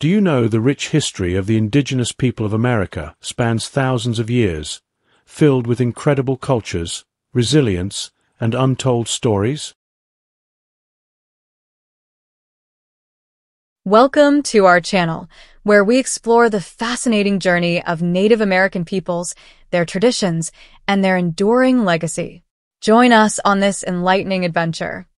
Do you know the rich history of the indigenous people of America spans thousands of years, filled with incredible cultures, resilience, and untold stories? Welcome to our channel, where we explore the fascinating journey of Native American peoples, their traditions, and their enduring legacy. Join us on this enlightening adventure.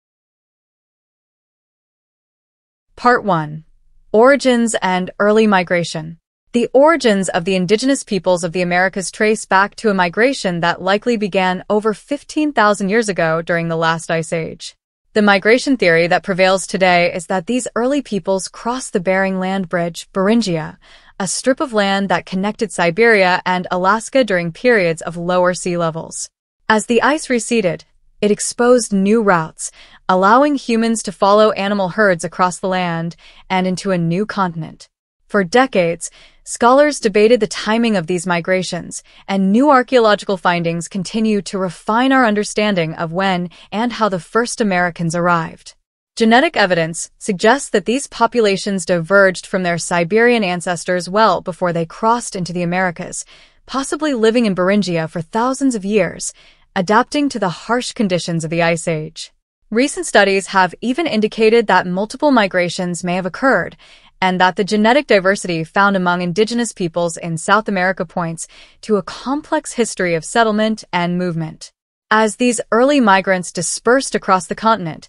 Part 1. Origins and Early Migration The origins of the indigenous peoples of the Americas trace back to a migration that likely began over 15,000 years ago during the last ice age. The migration theory that prevails today is that these early peoples crossed the Bering Land Bridge, Beringia, a strip of land that connected Siberia and Alaska during periods of lower sea levels. As the ice receded, it exposed new routes, allowing humans to follow animal herds across the land and into a new continent. For decades, scholars debated the timing of these migrations, and new archaeological findings continue to refine our understanding of when and how the first Americans arrived. Genetic evidence suggests that these populations diverged from their Siberian ancestors well before they crossed into the Americas, possibly living in Beringia for thousands of years, adapting to the harsh conditions of the Ice Age. Recent studies have even indicated that multiple migrations may have occurred, and that the genetic diversity found among indigenous peoples in South America points to a complex history of settlement and movement. As these early migrants dispersed across the continent,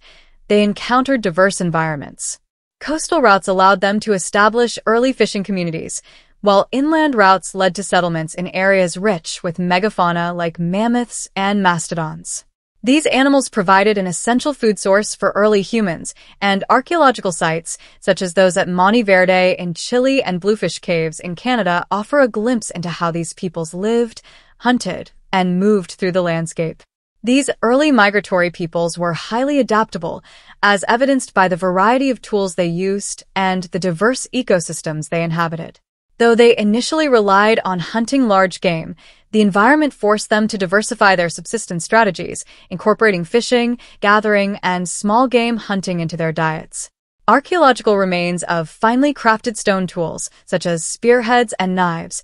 they encountered diverse environments. Coastal routes allowed them to establish early fishing communities, while inland routes led to settlements in areas rich with megafauna like mammoths and mastodons. These animals provided an essential food source for early humans, and archaeological sites, such as those at Monte Verde in Chile and Bluefish Caves in Canada, offer a glimpse into how these peoples lived, hunted, and moved through the landscape. These early migratory peoples were highly adaptable, as evidenced by the variety of tools they used and the diverse ecosystems they inhabited. Though they initially relied on hunting large game, the environment forced them to diversify their subsistence strategies, incorporating fishing, gathering, and small game hunting into their diets. Archaeological remains of finely crafted stone tools, such as spearheads and knives,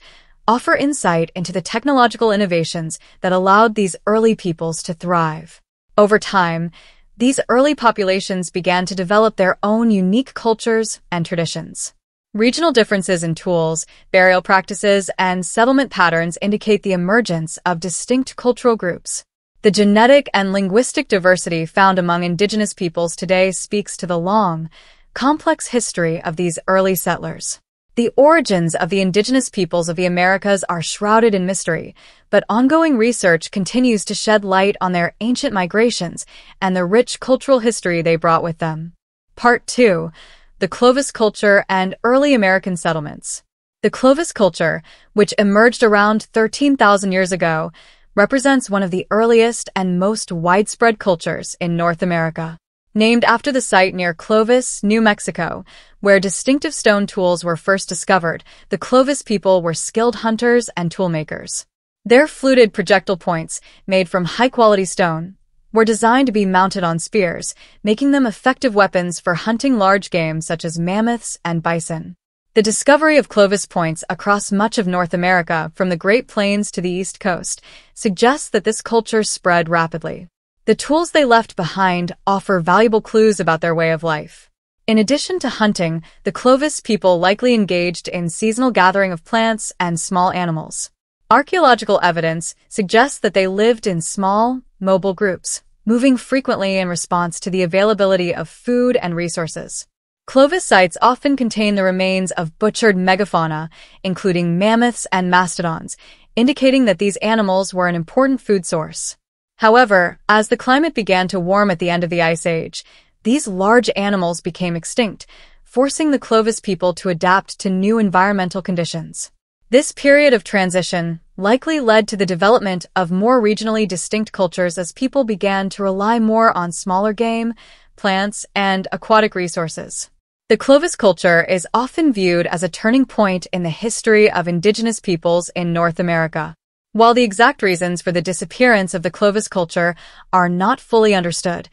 offer insight into the technological innovations that allowed these early peoples to thrive. Over time, these early populations began to develop their own unique cultures and traditions. Regional differences in tools, burial practices, and settlement patterns indicate the emergence of distinct cultural groups. The genetic and linguistic diversity found among indigenous peoples today speaks to the long, complex history of these early settlers. The origins of the indigenous peoples of the Americas are shrouded in mystery, but ongoing research continues to shed light on their ancient migrations and the rich cultural history they brought with them. Part 2 the Clovis culture, and early American settlements. The Clovis culture, which emerged around 13,000 years ago, represents one of the earliest and most widespread cultures in North America. Named after the site near Clovis, New Mexico, where distinctive stone tools were first discovered, the Clovis people were skilled hunters and toolmakers. Their fluted projectile points, made from high-quality stone, were designed to be mounted on spears, making them effective weapons for hunting large game such as mammoths and bison. The discovery of Clovis points across much of North America, from the Great Plains to the East Coast, suggests that this culture spread rapidly. The tools they left behind offer valuable clues about their way of life. In addition to hunting, the Clovis people likely engaged in seasonal gathering of plants and small animals. Archaeological evidence suggests that they lived in small, mobile groups, moving frequently in response to the availability of food and resources. Clovis sites often contain the remains of butchered megafauna, including mammoths and mastodons, indicating that these animals were an important food source. However, as the climate began to warm at the end of the Ice Age, these large animals became extinct, forcing the Clovis people to adapt to new environmental conditions. This period of transition likely led to the development of more regionally distinct cultures as people began to rely more on smaller game, plants, and aquatic resources. The Clovis culture is often viewed as a turning point in the history of indigenous peoples in North America. While the exact reasons for the disappearance of the Clovis culture are not fully understood,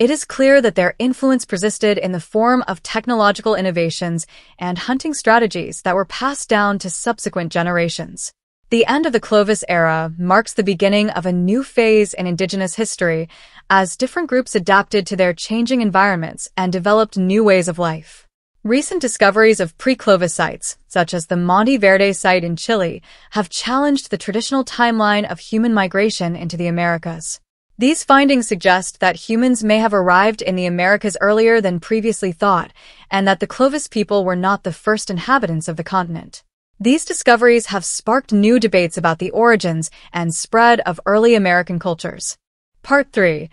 It is clear that their influence persisted in the form of technological innovations and hunting strategies that were passed down to subsequent generations. The end of the Clovis era marks the beginning of a new phase in indigenous history as different groups adapted to their changing environments and developed new ways of life. Recent discoveries of pre-Clovis sites, such as the Monte Verde site in Chile, have challenged the traditional timeline of human migration into the Americas. These findings suggest that humans may have arrived in the Americas earlier than previously thought, and that the Clovis people were not the first inhabitants of the continent. These discoveries have sparked new debates about the origins and spread of early American cultures. Part 3.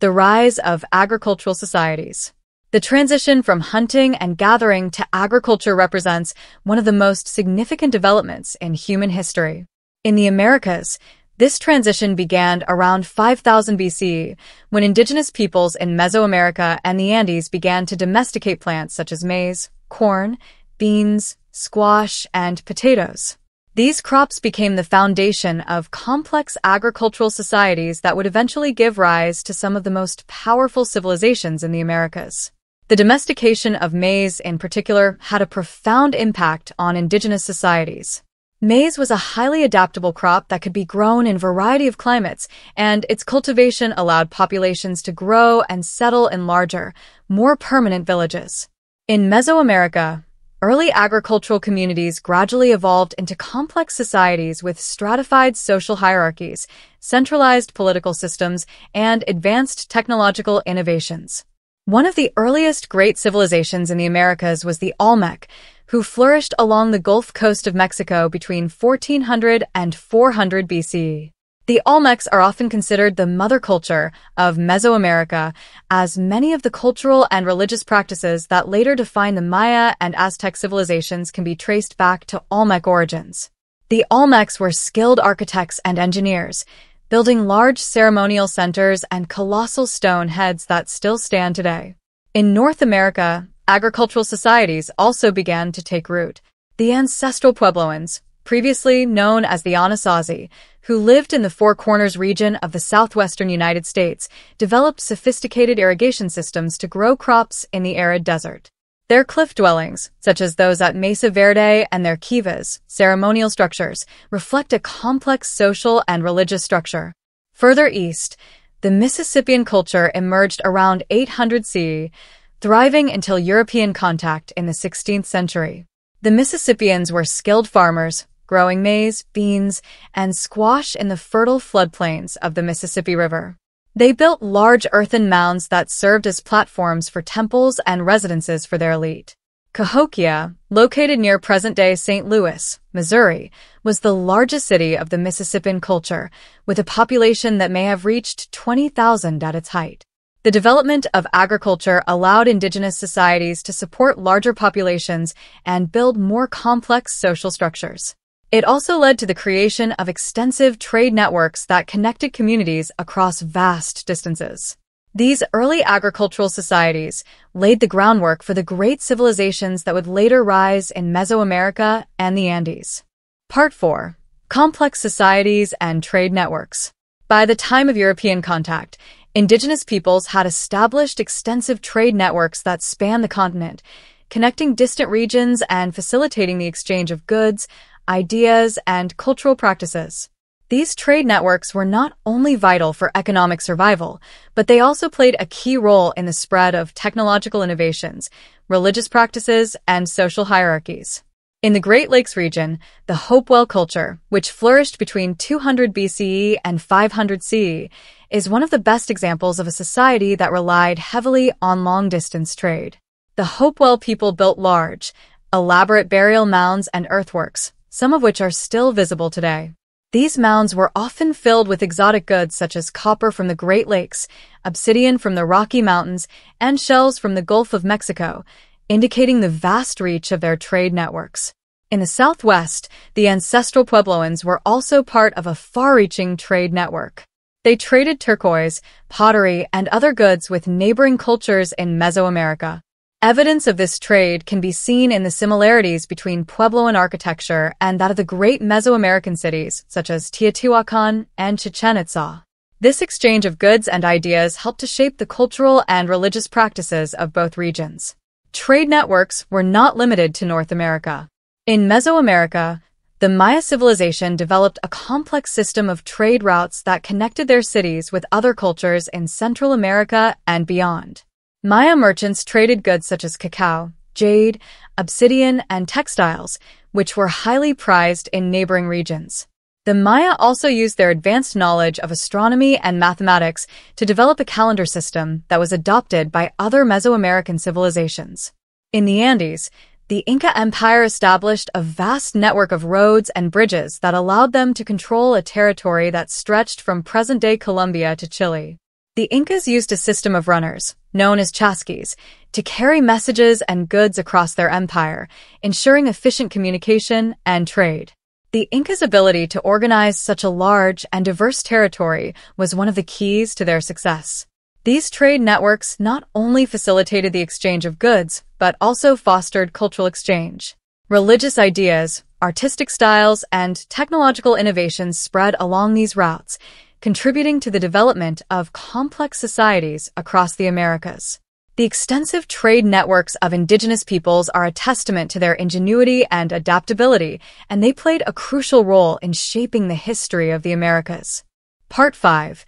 The Rise of Agricultural Societies The transition from hunting and gathering to agriculture represents one of the most significant developments in human history. In the Americas, this transition began around 5000 BC, when indigenous peoples in Mesoamerica and the Andes began to domesticate plants such as maize, corn, beans, squash, and potatoes. These crops became the foundation of complex agricultural societies that would eventually give rise to some of the most powerful civilizations in the Americas. The domestication of maize in particular had a profound impact on indigenous societies. Maize was a highly adaptable crop that could be grown in a variety of climates, and its cultivation allowed populations to grow and settle in larger, more permanent villages. In Mesoamerica, Early agricultural communities gradually evolved into complex societies with stratified social hierarchies, centralized political systems, and advanced technological innovations. One of the earliest great civilizations in the Americas was the Olmec, who flourished along the Gulf Coast of Mexico between 1400 and 400 BC. The Olmecs are often considered the mother culture of Mesoamerica, as many of the cultural and religious practices that later define the Maya and Aztec civilizations can be traced back to Olmec origins. The Olmecs were skilled architects and engineers, building large ceremonial centers and colossal stone heads that still stand today. In North America, agricultural societies also began to take root. The ancestral Puebloans, previously known as the Anasazi, who lived in the Four Corners region of the southwestern United States, developed sophisticated irrigation systems to grow crops in the arid desert. Their cliff dwellings, such as those at Mesa Verde and their kivas, ceremonial structures, reflect a complex social and religious structure. Further east, the Mississippian culture emerged around 800 CE, thriving until European contact in the 16th century. The Mississippians were skilled farmers, growing maize, beans, and squash in the fertile floodplains of the Mississippi River. They built large earthen mounds that served as platforms for temples and residences for their elite. Cahokia, located near present-day St. Louis, Missouri, was the largest city of the Mississippian culture, with a population that may have reached 20,000 at its height. The development of agriculture allowed indigenous societies to support larger populations and build more complex social structures. It also led to the creation of extensive trade networks that connected communities across vast distances. These early agricultural societies laid the groundwork for the great civilizations that would later rise in Mesoamerica and the Andes. Part 4. Complex Societies and Trade Networks By the time of European contact, indigenous peoples had established extensive trade networks that span the continent, connecting distant regions and facilitating the exchange of goods, ideas, and cultural practices. These trade networks were not only vital for economic survival, but they also played a key role in the spread of technological innovations, religious practices, and social hierarchies. In the Great Lakes region, the Hopewell culture, which flourished between 200 BCE and 500 CE, is one of the best examples of a society that relied heavily on long-distance trade. The Hopewell people built large, elaborate burial mounds and earthworks, some of which are still visible today. These mounds were often filled with exotic goods such as copper from the Great Lakes, obsidian from the Rocky Mountains, and shells from the Gulf of Mexico, indicating the vast reach of their trade networks. In the southwest, the ancestral Puebloans were also part of a far-reaching trade network. They traded turquoise, pottery, and other goods with neighboring cultures in Mesoamerica. Evidence of this trade can be seen in the similarities between Puebloan architecture and that of the great Mesoamerican cities, such as Teotihuacan and Chichen Itza. This exchange of goods and ideas helped to shape the cultural and religious practices of both regions. Trade networks were not limited to North America. In Mesoamerica, the Maya civilization developed a complex system of trade routes that connected their cities with other cultures in Central America and beyond. Maya merchants traded goods such as cacao, jade, obsidian, and textiles, which were highly prized in neighboring regions. The Maya also used their advanced knowledge of astronomy and mathematics to develop a calendar system that was adopted by other Mesoamerican civilizations. In the Andes, the Inca Empire established a vast network of roads and bridges that allowed them to control a territory that stretched from present-day Colombia to Chile. The Incas used a system of runners, known as chasquis, to carry messages and goods across their empire, ensuring efficient communication and trade. The Incas' ability to organize such a large and diverse territory was one of the keys to their success. These trade networks not only facilitated the exchange of goods, but also fostered cultural exchange. Religious ideas, artistic styles, and technological innovations spread along these routes, contributing to the development of complex societies across the Americas. The extensive trade networks of indigenous peoples are a testament to their ingenuity and adaptability, and they played a crucial role in shaping the history of the Americas. Part 5.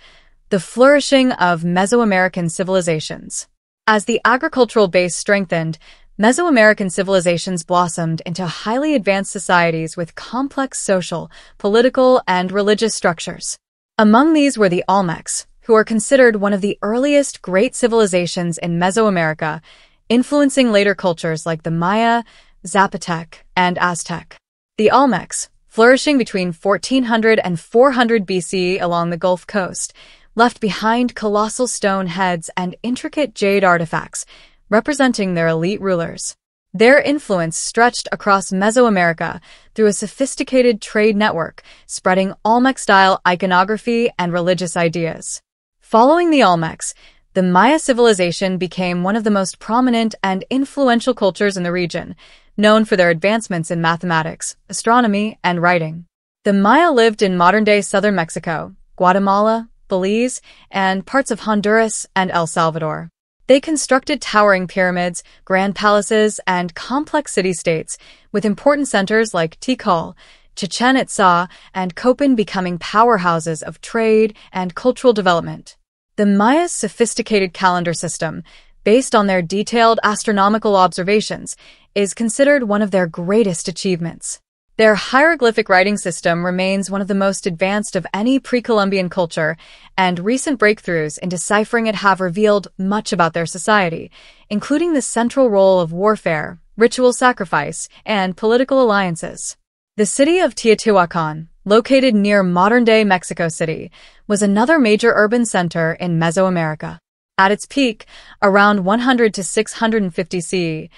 The Flourishing of Mesoamerican Civilizations As the agricultural base strengthened, Mesoamerican civilizations blossomed into highly advanced societies with complex social, political, and religious structures. Among these were the Olmecs, who are considered one of the earliest great civilizations in Mesoamerica, influencing later cultures like the Maya, Zapotec, and Aztec. The Olmecs, flourishing between 1400 and 400 BC along the Gulf Coast, left behind colossal stone heads and intricate jade artifacts, representing their elite rulers. Their influence stretched across Mesoamerica through a sophisticated trade network, spreading Olmec-style iconography and religious ideas. Following the Olmecs, the Maya civilization became one of the most prominent and influential cultures in the region, known for their advancements in mathematics, astronomy, and writing. The Maya lived in modern-day southern Mexico, Guatemala, Belize, and parts of Honduras and El Salvador. They constructed towering pyramids, grand palaces, and complex city-states, with important centers like Tikal, Chichen Itza, and Copan becoming powerhouses of trade and cultural development. The Maya's sophisticated calendar system, based on their detailed astronomical observations, is considered one of their greatest achievements. Their hieroglyphic writing system remains one of the most advanced of any pre-Columbian culture, and recent breakthroughs in deciphering it have revealed much about their society, including the central role of warfare, ritual sacrifice, and political alliances. The city of Teotihuacan, located near modern-day Mexico City, was another major urban center in Mesoamerica. At its peak, around 100 to 650 CE,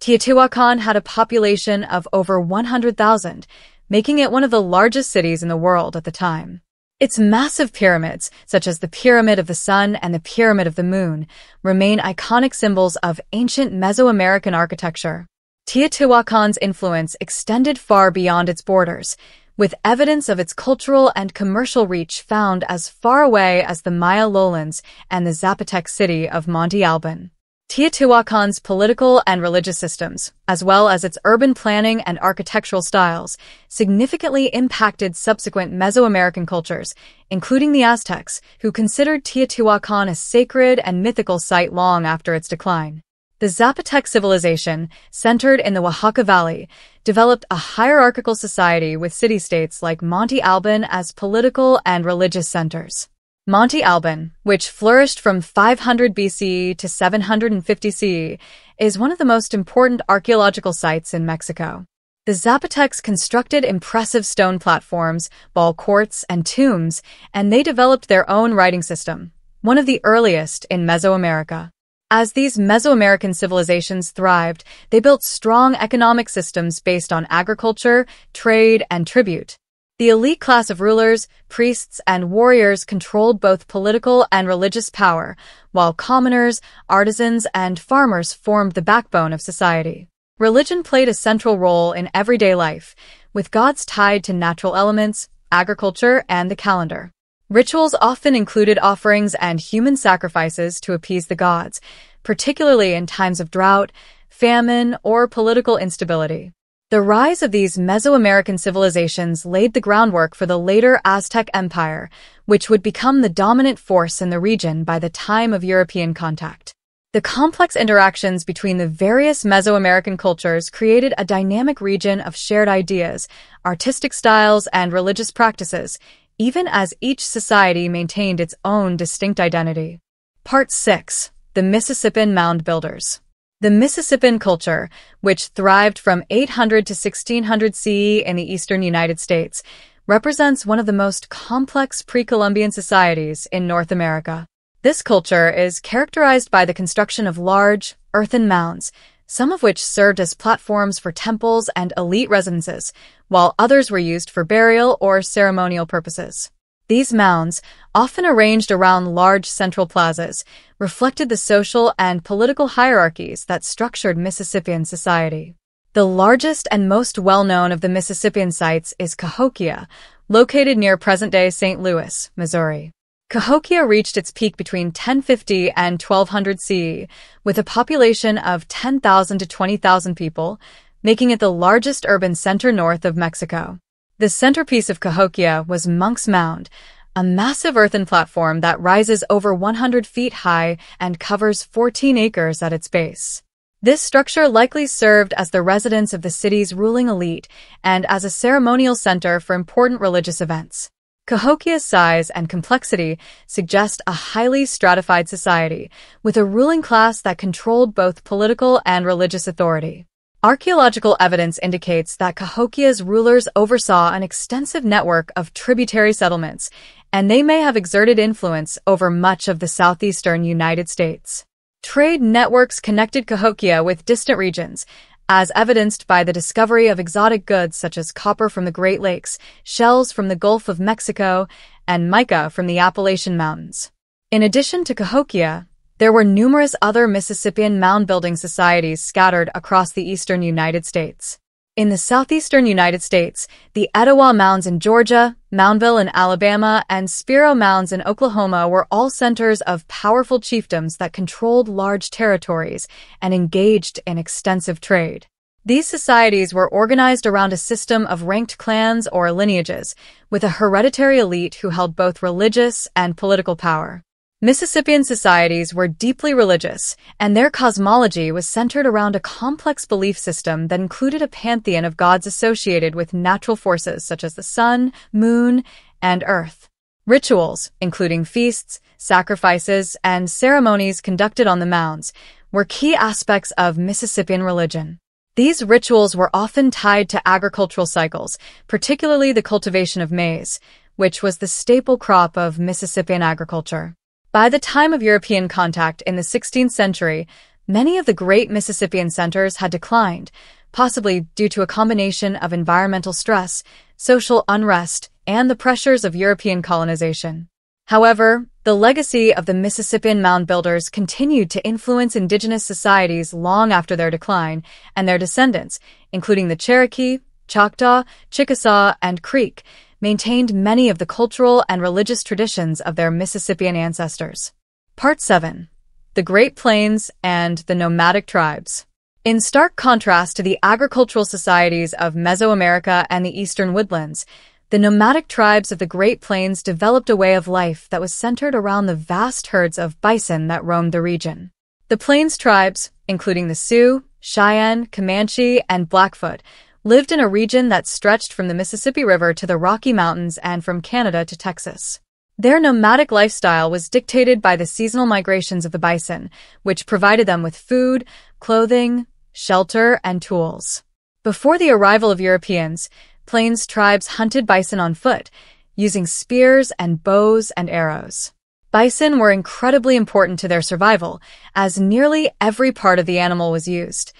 Teotihuacan had a population of over 100,000, making it one of the largest cities in the world at the time. Its massive pyramids, such as the Pyramid of the Sun and the Pyramid of the Moon, remain iconic symbols of ancient Mesoamerican architecture. Teotihuacan's influence extended far beyond its borders, with evidence of its cultural and commercial reach found as far away as the Maya lowlands and the Zapotec city of Monte Alban. Teotihuacan's political and religious systems, as well as its urban planning and architectural styles, significantly impacted subsequent Mesoamerican cultures, including the Aztecs, who considered Teotihuacan a sacred and mythical site long after its decline. The Zapotec civilization, centered in the Oaxaca Valley, developed a hierarchical society with city-states like Monte Alban as political and religious centers. Monte Alban, which flourished from 500 BCE to 750 CE, is one of the most important archaeological sites in Mexico. The Zapotecs constructed impressive stone platforms, ball courts, and tombs, and they developed their own writing system, one of the earliest in Mesoamerica. As these Mesoamerican civilizations thrived, they built strong economic systems based on agriculture, trade, and tribute. The elite class of rulers, priests, and warriors controlled both political and religious power, while commoners, artisans, and farmers formed the backbone of society. Religion played a central role in everyday life, with gods tied to natural elements, agriculture, and the calendar. Rituals often included offerings and human sacrifices to appease the gods, particularly in times of drought, famine, or political instability. The rise of these Mesoamerican civilizations laid the groundwork for the later Aztec Empire, which would become the dominant force in the region by the time of European contact. The complex interactions between the various Mesoamerican cultures created a dynamic region of shared ideas, artistic styles, and religious practices, even as each society maintained its own distinct identity. Part 6. The Mississippian Mound Builders the Mississippian culture, which thrived from 800 to 1600 CE in the eastern United States, represents one of the most complex pre-Columbian societies in North America. This culture is characterized by the construction of large, earthen mounds, some of which served as platforms for temples and elite residences, while others were used for burial or ceremonial purposes. These mounds, often arranged around large central plazas, reflected the social and political hierarchies that structured Mississippian society. The largest and most well-known of the Mississippian sites is Cahokia, located near present-day St. Louis, Missouri. Cahokia reached its peak between 1050 and 1200 CE, with a population of 10,000 to 20,000 people, making it the largest urban center north of Mexico. The centerpiece of Cahokia was Monk's Mound, a massive earthen platform that rises over 100 feet high and covers 14 acres at its base. This structure likely served as the residence of the city's ruling elite and as a ceremonial center for important religious events. Cahokia's size and complexity suggest a highly stratified society, with a ruling class that controlled both political and religious authority. Archaeological evidence indicates that Cahokia's rulers oversaw an extensive network of tributary settlements, and they may have exerted influence over much of the southeastern United States. Trade networks connected Cahokia with distant regions, as evidenced by the discovery of exotic goods such as copper from the Great Lakes, shells from the Gulf of Mexico, and mica from the Appalachian Mountains. In addition to Cahokia, there were numerous other Mississippian mound-building societies scattered across the eastern United States. In the southeastern United States, the Etowah Mounds in Georgia, Moundville in Alabama, and Spiro Mounds in Oklahoma were all centers of powerful chiefdoms that controlled large territories and engaged in extensive trade. These societies were organized around a system of ranked clans or lineages, with a hereditary elite who held both religious and political power. Mississippian societies were deeply religious, and their cosmology was centered around a complex belief system that included a pantheon of gods associated with natural forces such as the sun, moon, and earth. Rituals, including feasts, sacrifices, and ceremonies conducted on the mounds, were key aspects of Mississippian religion. These rituals were often tied to agricultural cycles, particularly the cultivation of maize, which was the staple crop of Mississippian agriculture. By the time of European contact in the 16th century, many of the great Mississippian centers had declined, possibly due to a combination of environmental stress, social unrest, and the pressures of European colonization. However, the legacy of the Mississippian mound builders continued to influence indigenous societies long after their decline, and their descendants, including the Cherokee, Choctaw, Chickasaw, and Creek, maintained many of the cultural and religious traditions of their Mississippian ancestors. Part 7. The Great Plains and the Nomadic Tribes. In stark contrast to the agricultural societies of Mesoamerica and the eastern woodlands, the nomadic tribes of the Great Plains developed a way of life that was centered around the vast herds of bison that roamed the region. The Plains tribes, including the Sioux, Cheyenne, Comanche, and Blackfoot, lived in a region that stretched from the Mississippi River to the Rocky Mountains and from Canada to Texas. Their nomadic lifestyle was dictated by the seasonal migrations of the bison, which provided them with food, clothing, shelter, and tools. Before the arrival of Europeans, Plains tribes hunted bison on foot, using spears and bows and arrows. Bison were incredibly important to their survival, as nearly every part of the animal was used,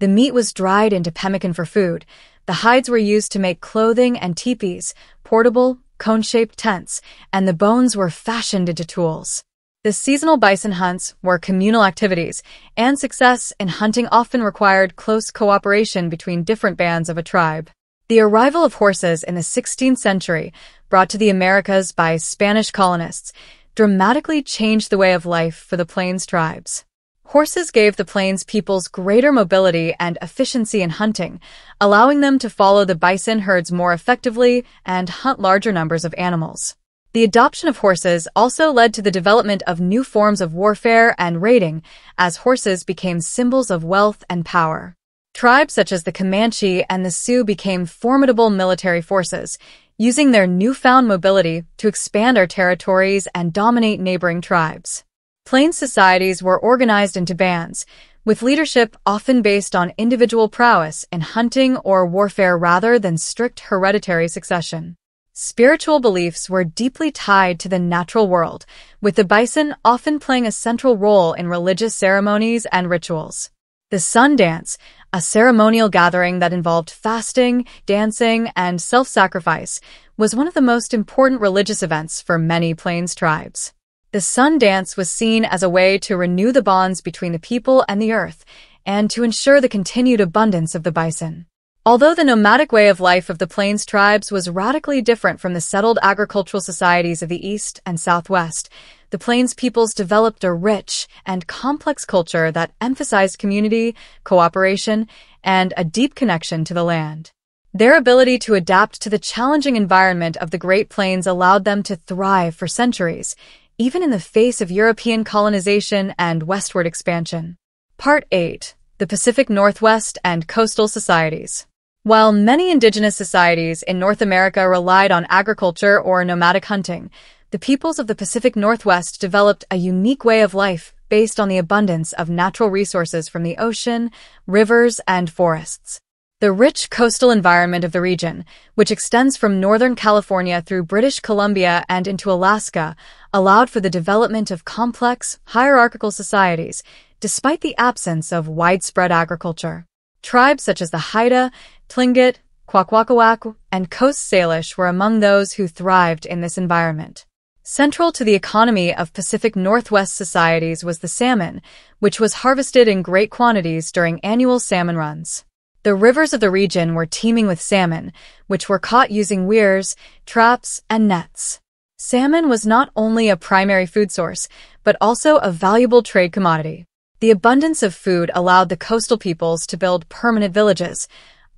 the meat was dried into pemmican for food. The hides were used to make clothing and teepees, portable, cone-shaped tents, and the bones were fashioned into tools. The seasonal bison hunts were communal activities, and success in hunting often required close cooperation between different bands of a tribe. The arrival of horses in the 16th century, brought to the Americas by Spanish colonists, dramatically changed the way of life for the Plains tribes. Horses gave the Plains peoples greater mobility and efficiency in hunting, allowing them to follow the bison herds more effectively and hunt larger numbers of animals. The adoption of horses also led to the development of new forms of warfare and raiding, as horses became symbols of wealth and power. Tribes such as the Comanche and the Sioux became formidable military forces, using their newfound mobility to expand our territories and dominate neighboring tribes. Plains societies were organized into bands, with leadership often based on individual prowess in hunting or warfare rather than strict hereditary succession. Spiritual beliefs were deeply tied to the natural world, with the bison often playing a central role in religious ceremonies and rituals. The sun dance, a ceremonial gathering that involved fasting, dancing, and self-sacrifice, was one of the most important religious events for many Plains tribes. The sun dance was seen as a way to renew the bonds between the people and the earth, and to ensure the continued abundance of the bison. Although the nomadic way of life of the Plains tribes was radically different from the settled agricultural societies of the East and Southwest, the Plains peoples developed a rich and complex culture that emphasized community, cooperation, and a deep connection to the land. Their ability to adapt to the challenging environment of the Great Plains allowed them to thrive for centuries, even in the face of European colonization and westward expansion. Part 8. The Pacific Northwest and Coastal Societies. While many indigenous societies in North America relied on agriculture or nomadic hunting, the peoples of the Pacific Northwest developed a unique way of life based on the abundance of natural resources from the ocean, rivers, and forests. The rich coastal environment of the region, which extends from Northern California through British Columbia and into Alaska, allowed for the development of complex, hierarchical societies, despite the absence of widespread agriculture. Tribes such as the Haida, Tlingit, Kwakwaka'wakw, and Coast Salish were among those who thrived in this environment. Central to the economy of Pacific Northwest societies was the salmon, which was harvested in great quantities during annual salmon runs. The rivers of the region were teeming with salmon, which were caught using weirs, traps, and nets. Salmon was not only a primary food source, but also a valuable trade commodity. The abundance of food allowed the coastal peoples to build permanent villages,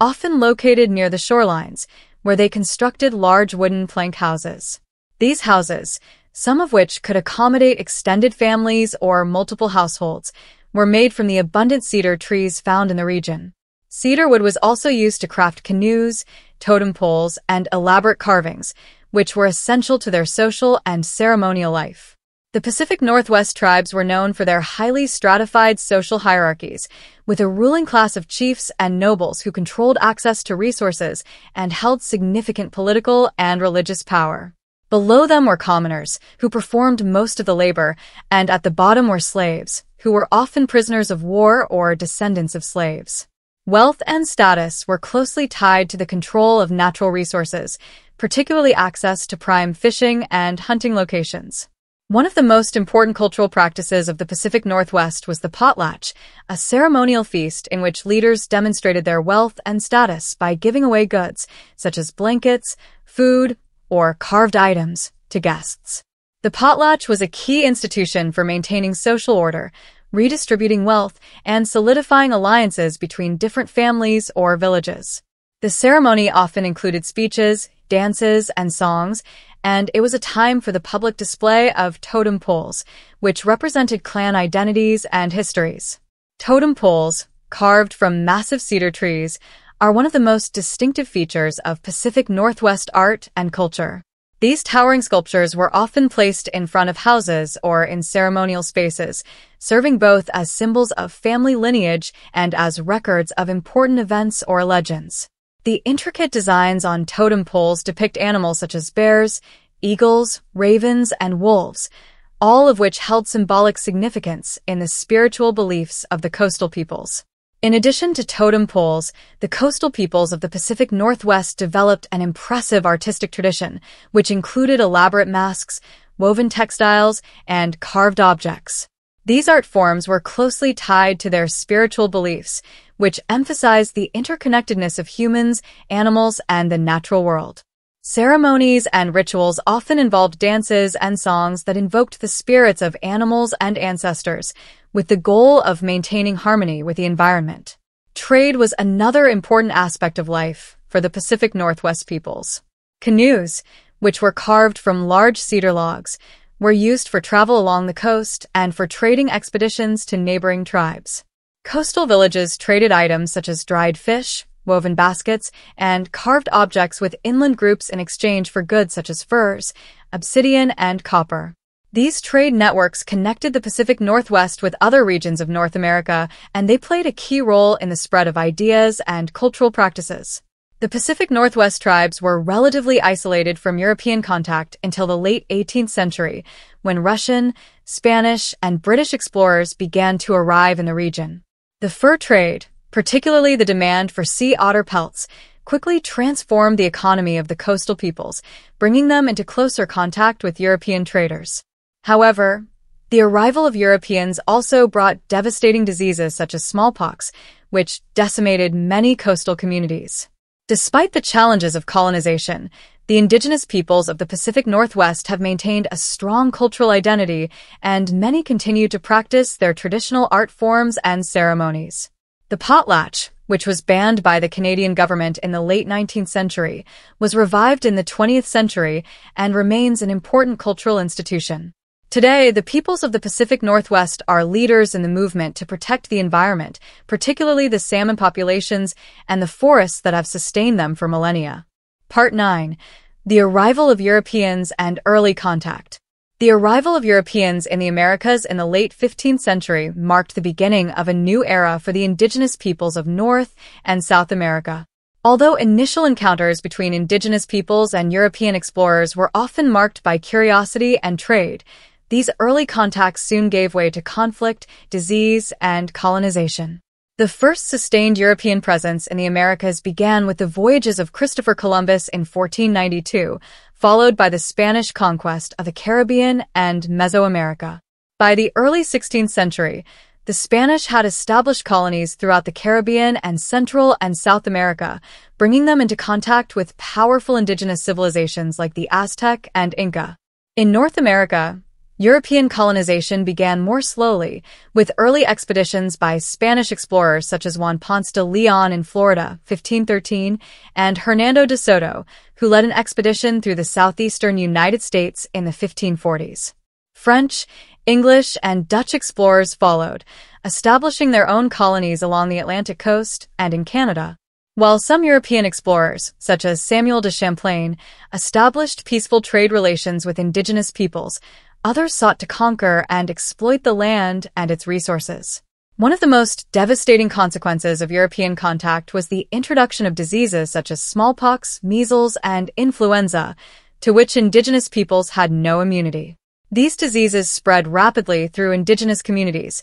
often located near the shorelines, where they constructed large wooden plank houses. These houses, some of which could accommodate extended families or multiple households, were made from the abundant cedar trees found in the region. Cedar wood was also used to craft canoes, totem poles, and elaborate carvings, which were essential to their social and ceremonial life. The Pacific Northwest tribes were known for their highly stratified social hierarchies, with a ruling class of chiefs and nobles who controlled access to resources and held significant political and religious power. Below them were commoners, who performed most of the labor, and at the bottom were slaves, who were often prisoners of war or descendants of slaves. Wealth and status were closely tied to the control of natural resources, particularly access to prime fishing and hunting locations. One of the most important cultural practices of the Pacific Northwest was the potlatch, a ceremonial feast in which leaders demonstrated their wealth and status by giving away goods, such as blankets, food, or carved items, to guests. The potlatch was a key institution for maintaining social order, redistributing wealth, and solidifying alliances between different families or villages. The ceremony often included speeches, dances, and songs, and it was a time for the public display of totem poles, which represented clan identities and histories. Totem poles, carved from massive cedar trees, are one of the most distinctive features of Pacific Northwest art and culture. These towering sculptures were often placed in front of houses or in ceremonial spaces, serving both as symbols of family lineage and as records of important events or legends. The intricate designs on totem poles depict animals such as bears, eagles, ravens, and wolves, all of which held symbolic significance in the spiritual beliefs of the coastal peoples. In addition to totem poles, the coastal peoples of the Pacific Northwest developed an impressive artistic tradition, which included elaborate masks, woven textiles, and carved objects. These art forms were closely tied to their spiritual beliefs, which emphasized the interconnectedness of humans, animals, and the natural world. Ceremonies and rituals often involved dances and songs that invoked the spirits of animals and ancestors, with the goal of maintaining harmony with the environment. Trade was another important aspect of life for the Pacific Northwest peoples. Canoes, which were carved from large cedar logs, were used for travel along the coast and for trading expeditions to neighboring tribes. Coastal villages traded items such as dried fish, woven baskets, and carved objects with inland groups in exchange for goods such as furs, obsidian, and copper. These trade networks connected the Pacific Northwest with other regions of North America, and they played a key role in the spread of ideas and cultural practices. The Pacific Northwest tribes were relatively isolated from European contact until the late 18th century, when Russian, Spanish, and British explorers began to arrive in the region. The fur trade, particularly the demand for sea otter pelts, quickly transformed the economy of the coastal peoples, bringing them into closer contact with European traders. However, the arrival of Europeans also brought devastating diseases such as smallpox, which decimated many coastal communities. Despite the challenges of colonization, the indigenous peoples of the Pacific Northwest have maintained a strong cultural identity, and many continue to practice their traditional art forms and ceremonies. The potlatch, which was banned by the Canadian government in the late 19th century, was revived in the 20th century and remains an important cultural institution. Today, the peoples of the Pacific Northwest are leaders in the movement to protect the environment, particularly the salmon populations and the forests that have sustained them for millennia. Part 9. The Arrival of Europeans and Early Contact. The arrival of Europeans in the Americas in the late 15th century marked the beginning of a new era for the indigenous peoples of North and South America. Although initial encounters between indigenous peoples and European explorers were often marked by curiosity and trade, these early contacts soon gave way to conflict, disease, and colonization. The first sustained European presence in the Americas began with the voyages of Christopher Columbus in 1492, followed by the Spanish conquest of the Caribbean and Mesoamerica. By the early 16th century, the Spanish had established colonies throughout the Caribbean and Central and South America, bringing them into contact with powerful indigenous civilizations like the Aztec and Inca. In North America, European colonization began more slowly, with early expeditions by Spanish explorers such as Juan Ponce de Leon in Florida, 1513, and Hernando de Soto, who led an expedition through the southeastern United States in the 1540s. French, English, and Dutch explorers followed, establishing their own colonies along the Atlantic coast and in Canada. While some European explorers, such as Samuel de Champlain, established peaceful trade relations with indigenous peoples, others sought to conquer and exploit the land and its resources. One of the most devastating consequences of European contact was the introduction of diseases such as smallpox, measles, and influenza, to which indigenous peoples had no immunity. These diseases spread rapidly through indigenous communities,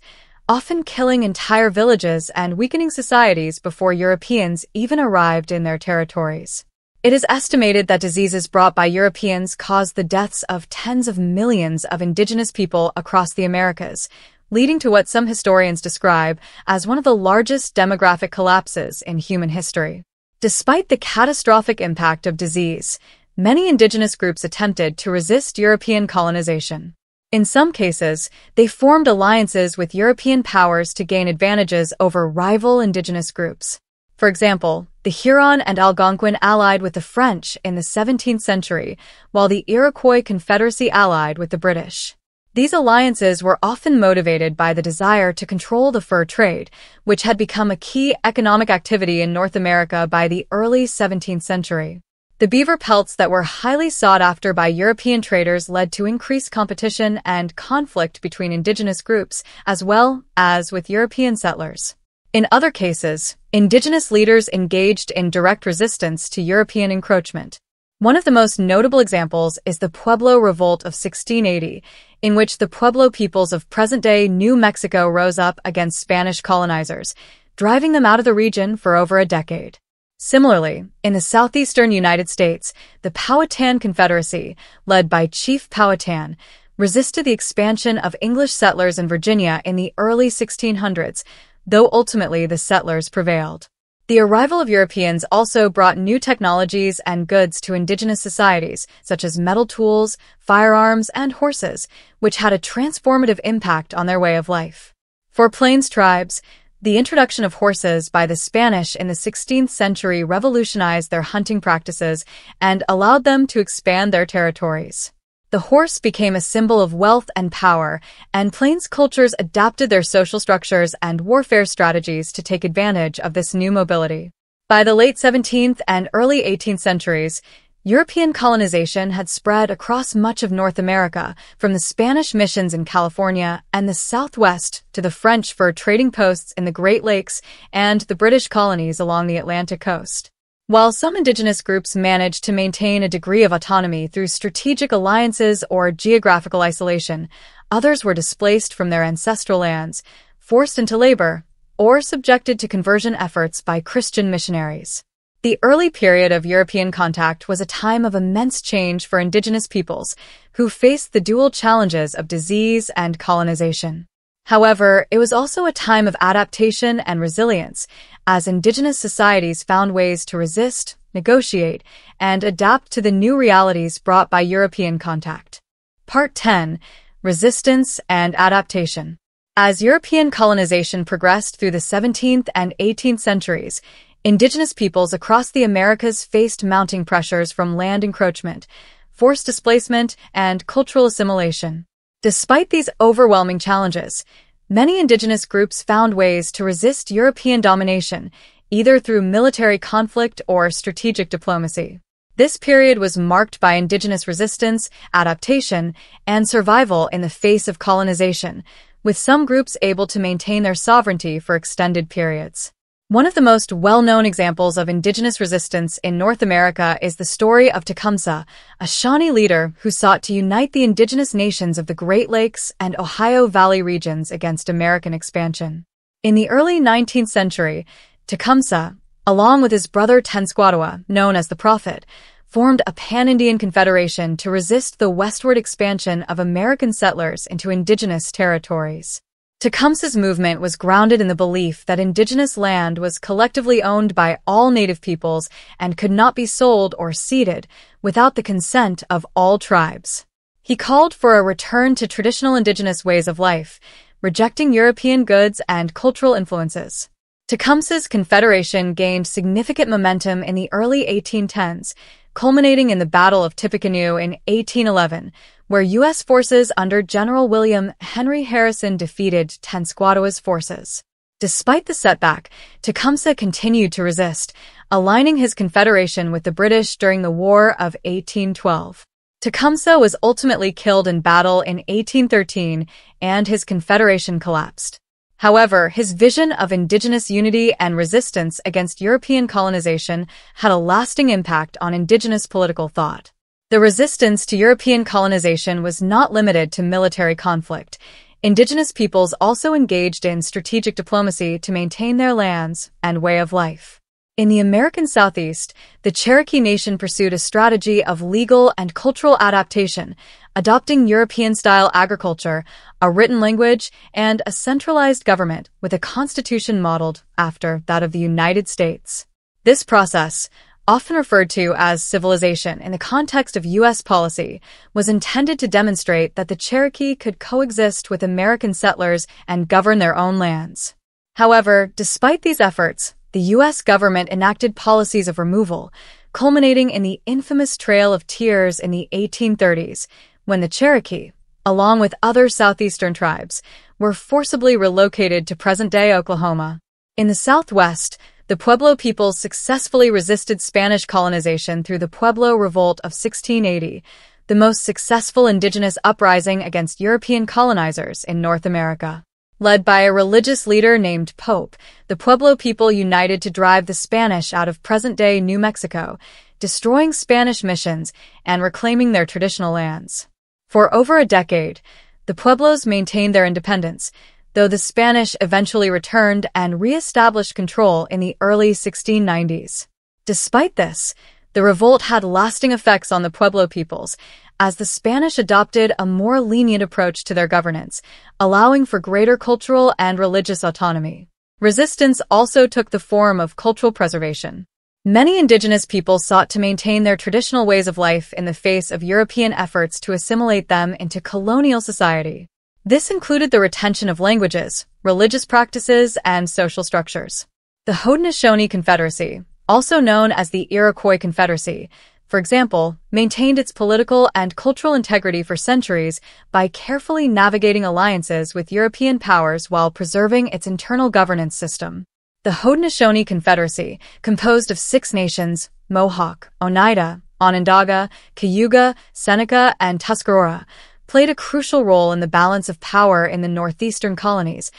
often killing entire villages and weakening societies before Europeans even arrived in their territories. It is estimated that diseases brought by Europeans caused the deaths of tens of millions of indigenous people across the Americas, leading to what some historians describe as one of the largest demographic collapses in human history. Despite the catastrophic impact of disease, many indigenous groups attempted to resist European colonization. In some cases, they formed alliances with European powers to gain advantages over rival indigenous groups. For example, the Huron and Algonquin allied with the French in the 17th century, while the Iroquois Confederacy allied with the British. These alliances were often motivated by the desire to control the fur trade, which had become a key economic activity in North America by the early 17th century. The beaver pelts that were highly sought after by European traders led to increased competition and conflict between indigenous groups, as well as with European settlers. In other cases, indigenous leaders engaged in direct resistance to European encroachment. One of the most notable examples is the Pueblo Revolt of 1680, in which the Pueblo peoples of present-day New Mexico rose up against Spanish colonizers, driving them out of the region for over a decade. Similarly, in the southeastern United States, the Powhatan Confederacy, led by Chief Powhatan, resisted the expansion of English settlers in Virginia in the early 1600s, though ultimately the settlers prevailed. The arrival of Europeans also brought new technologies and goods to indigenous societies, such as metal tools, firearms, and horses, which had a transformative impact on their way of life. For Plains tribes, the introduction of horses by the Spanish in the 16th century revolutionized their hunting practices and allowed them to expand their territories. The horse became a symbol of wealth and power, and Plains cultures adapted their social structures and warfare strategies to take advantage of this new mobility. By the late 17th and early 18th centuries, European colonization had spread across much of North America, from the Spanish missions in California and the Southwest to the French fur trading posts in the Great Lakes and the British colonies along the Atlantic coast. While some indigenous groups managed to maintain a degree of autonomy through strategic alliances or geographical isolation, others were displaced from their ancestral lands, forced into labor, or subjected to conversion efforts by Christian missionaries. The early period of European contact was a time of immense change for indigenous peoples who faced the dual challenges of disease and colonization. However, it was also a time of adaptation and resilience, as indigenous societies found ways to resist, negotiate, and adapt to the new realities brought by European contact. Part 10 Resistance and Adaptation As European colonization progressed through the 17th and 18th centuries, indigenous peoples across the Americas faced mounting pressures from land encroachment, forced displacement, and cultural assimilation. Despite these overwhelming challenges, many indigenous groups found ways to resist European domination, either through military conflict or strategic diplomacy. This period was marked by indigenous resistance, adaptation, and survival in the face of colonization, with some groups able to maintain their sovereignty for extended periods. One of the most well-known examples of indigenous resistance in North America is the story of Tecumseh, a Shawnee leader who sought to unite the indigenous nations of the Great Lakes and Ohio Valley regions against American expansion. In the early 19th century, Tecumseh, along with his brother Tenskwatawa, known as the Prophet, formed a pan-Indian confederation to resist the westward expansion of American settlers into indigenous territories. Tecumseh's movement was grounded in the belief that indigenous land was collectively owned by all native peoples and could not be sold or ceded without the consent of all tribes. He called for a return to traditional indigenous ways of life, rejecting European goods and cultural influences. Tecumseh's confederation gained significant momentum in the early 1810s, culminating in the Battle of Tippecanoe in 1811, where U.S. forces under General William Henry Harrison defeated Tenskwatawa's forces. Despite the setback, Tecumseh continued to resist, aligning his confederation with the British during the War of 1812. Tecumseh was ultimately killed in battle in 1813, and his confederation collapsed. However, his vision of indigenous unity and resistance against European colonization had a lasting impact on indigenous political thought. The resistance to European colonization was not limited to military conflict. Indigenous peoples also engaged in strategic diplomacy to maintain their lands and way of life. In the American Southeast, the Cherokee Nation pursued a strategy of legal and cultural adaptation, adopting European-style agriculture, a written language, and a centralized government with a constitution modeled after that of the United States. This process, often referred to as civilization in the context of U.S. policy, was intended to demonstrate that the Cherokee could coexist with American settlers and govern their own lands. However, despite these efforts, the U.S. government enacted policies of removal, culminating in the infamous Trail of Tears in the 1830s, when the Cherokee, along with other southeastern tribes, were forcibly relocated to present-day Oklahoma. In the Southwest, the Pueblo peoples successfully resisted Spanish colonization through the Pueblo Revolt of 1680, the most successful indigenous uprising against European colonizers in North America. Led by a religious leader named Pope, the Pueblo people united to drive the Spanish out of present-day New Mexico, destroying Spanish missions and reclaiming their traditional lands. For over a decade, the Pueblos maintained their independence, though the Spanish eventually returned and re-established control in the early 1690s. Despite this, the revolt had lasting effects on the Pueblo peoples, as the Spanish adopted a more lenient approach to their governance, allowing for greater cultural and religious autonomy. Resistance also took the form of cultural preservation. Many indigenous peoples sought to maintain their traditional ways of life in the face of European efforts to assimilate them into colonial society. This included the retention of languages, religious practices, and social structures. The Haudenosaunee Confederacy, also known as the Iroquois Confederacy, for example, maintained its political and cultural integrity for centuries by carefully navigating alliances with European powers while preserving its internal governance system. The Haudenosaunee Confederacy, composed of six nations, Mohawk, Oneida, Onondaga, Cayuga, Seneca, and Tuscarora, played a crucial role in the balance of power in the northeastern colonies,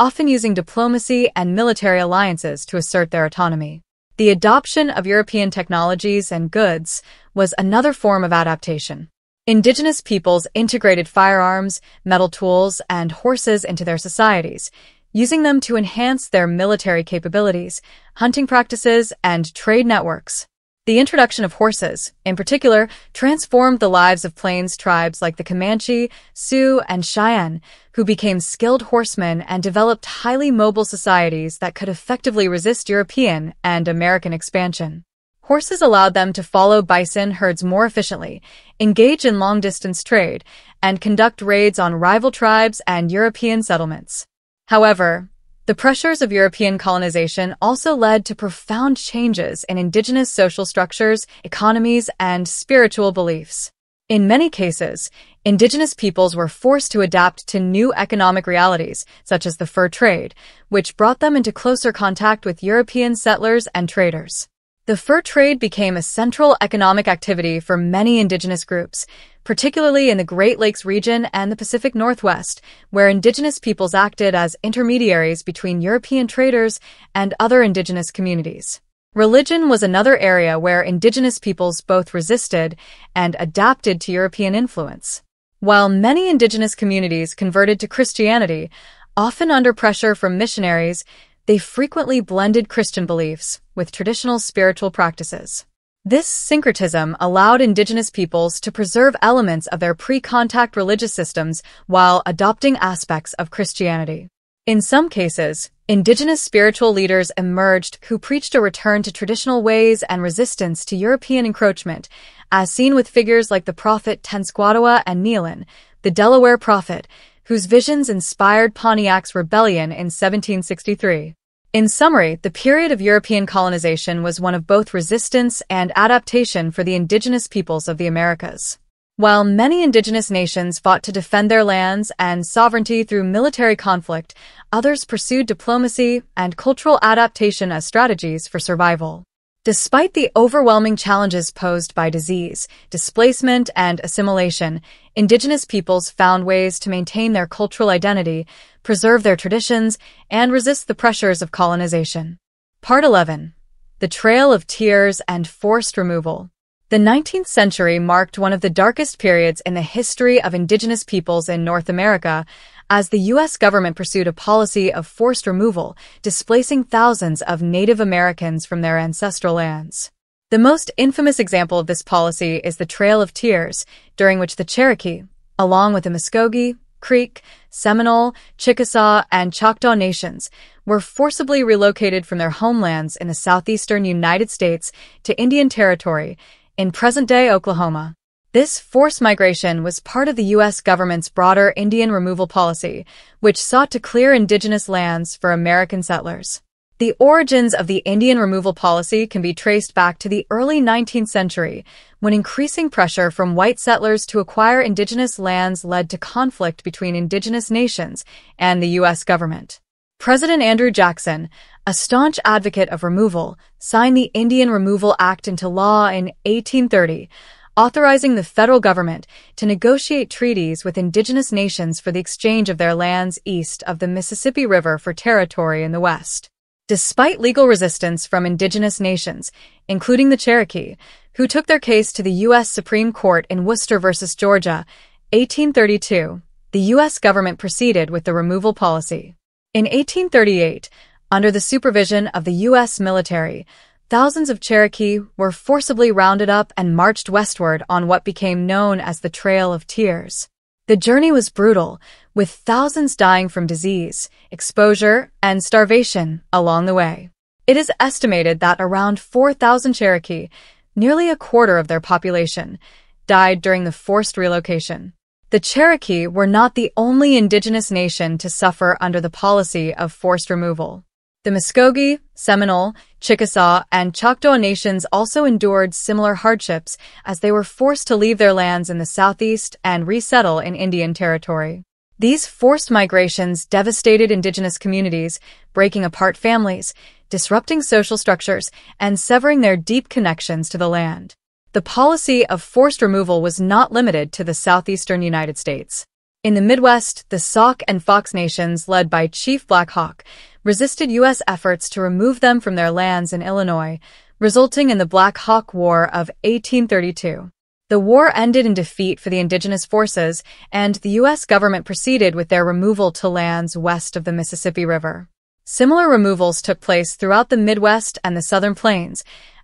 often using diplomacy and military alliances to assert their autonomy. The adoption of European technologies and goods was another form of adaptation. Indigenous peoples integrated firearms, metal tools, and horses into their societies, using them to enhance their military capabilities, hunting practices, and trade networks. The introduction of horses, in particular, transformed the lives of plains tribes like the Comanche, Sioux, and Cheyenne, who became skilled horsemen and developed highly mobile societies that could effectively resist European and American expansion. Horses allowed them to follow bison herds more efficiently, engage in long-distance trade, and conduct raids on rival tribes and European settlements. However, the pressures of European colonization also led to profound changes in indigenous social structures, economies, and spiritual beliefs. In many cases, indigenous peoples were forced to adapt to new economic realities, such as the fur trade, which brought them into closer contact with European settlers and traders. The fur trade became a central economic activity for many indigenous groups, particularly in the Great Lakes region and the Pacific Northwest, where indigenous peoples acted as intermediaries between European traders and other indigenous communities. Religion was another area where indigenous peoples both resisted and adapted to European influence. While many indigenous communities converted to Christianity, often under pressure from missionaries, they frequently blended Christian beliefs with traditional spiritual practices. This syncretism allowed indigenous peoples to preserve elements of their pre-contact religious systems while adopting aspects of Christianity. In some cases, indigenous spiritual leaders emerged who preached a return to traditional ways and resistance to European encroachment, as seen with figures like the prophet Tenskwatawa and Neolin, the Delaware prophet, whose visions inspired Pontiac's rebellion in 1763. In summary, the period of European colonization was one of both resistance and adaptation for the indigenous peoples of the Americas. While many indigenous nations fought to defend their lands and sovereignty through military conflict, others pursued diplomacy and cultural adaptation as strategies for survival. Despite the overwhelming challenges posed by disease, displacement, and assimilation, indigenous peoples found ways to maintain their cultural identity, preserve their traditions, and resist the pressures of colonization. Part 11. The Trail of Tears and Forced Removal. The 19th century marked one of the darkest periods in the history of indigenous peoples in North America, as the U.S. government pursued a policy of forced removal, displacing thousands of Native Americans from their ancestral lands. The most infamous example of this policy is the Trail of Tears, during which the Cherokee, along with the Muskogee, Creek, Seminole, Chickasaw, and Choctaw nations, were forcibly relocated from their homelands in the southeastern United States to Indian Territory in present-day Oklahoma. This forced migration was part of the U.S. government's broader Indian removal policy, which sought to clear indigenous lands for American settlers. The origins of the Indian removal policy can be traced back to the early 19th century, when increasing pressure from white settlers to acquire indigenous lands led to conflict between indigenous nations and the U.S. government. President Andrew Jackson, a staunch advocate of removal, signed the Indian Removal Act into law in 1830, authorizing the federal government to negotiate treaties with indigenous nations for the exchange of their lands east of the Mississippi River for territory in the West. Despite legal resistance from indigenous nations, including the Cherokee, who took their case to the U.S. Supreme Court in Worcester v. Georgia, 1832, the U.S. government proceeded with the removal policy. In 1838, under the supervision of the U.S. military, thousands of Cherokee were forcibly rounded up and marched westward on what became known as the Trail of Tears. The journey was brutal, with thousands dying from disease, exposure, and starvation along the way. It is estimated that around 4,000 Cherokee, nearly a quarter of their population, died during the forced relocation. The Cherokee were not the only indigenous nation to suffer under the policy of forced removal. The Muskogee, Seminole, Chickasaw, and Choctaw nations also endured similar hardships as they were forced to leave their lands in the southeast and resettle in Indian Territory. These forced migrations devastated indigenous communities, breaking apart families, disrupting social structures, and severing their deep connections to the land. The policy of forced removal was not limited to the southeastern United States. In the Midwest, the Sauk and Fox nations, led by Chief Black Hawk, resisted U.S. efforts to remove them from their lands in Illinois, resulting in the Black Hawk War of 1832. The war ended in defeat for the indigenous forces, and the U.S. government proceeded with their removal to lands west of the Mississippi River. Similar removals took place throughout the Midwest and the Southern Plains,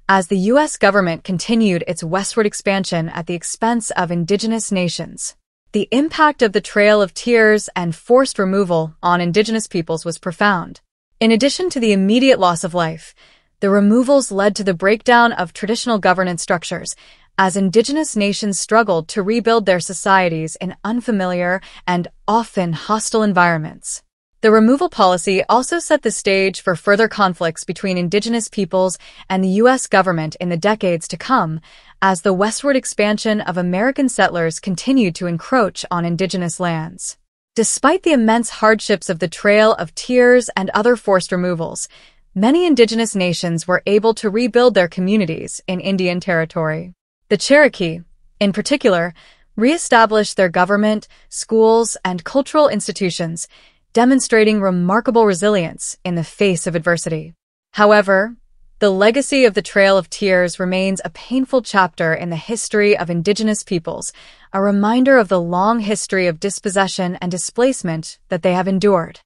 as the U.S. government continued its westward expansion at the expense of indigenous nations. The impact of the Trail of Tears and forced removal on indigenous peoples was profound. In addition to the immediate loss of life, the removals led to the breakdown of traditional governance structures as indigenous nations struggled to rebuild their societies in unfamiliar and often hostile environments. The removal policy also set the stage for further conflicts between indigenous peoples and the U.S. government in the decades to come, as the westward expansion of American settlers continued to encroach on indigenous lands. Despite the immense hardships of the Trail of Tears and other forced removals, many indigenous nations were able to rebuild their communities in Indian Territory. The Cherokee, in particular, re-established their government, schools, and cultural institutions, demonstrating remarkable resilience in the face of adversity. However, the legacy of the Trail of Tears remains a painful chapter in the history of indigenous peoples, a reminder of the long history of dispossession and displacement that they have endured.